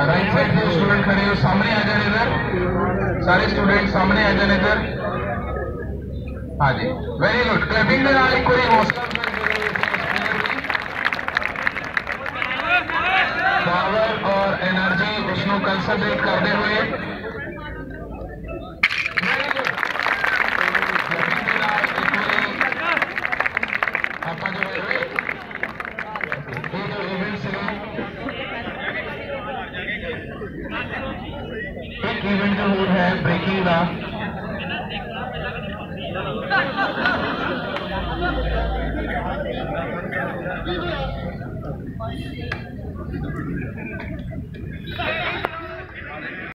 Right side पे student खड़े हो, सामने आ जाने इधर। सारे स्टूडेंट सामने आ जाने इधर। हाँ जी वेरी गुड क्लबिंग में नाली कोई पावर और एनर्जी उसको कंसनट्रेट करते हुए। आपका जो है एक इवेंट का मूड है ब्रेकिंग द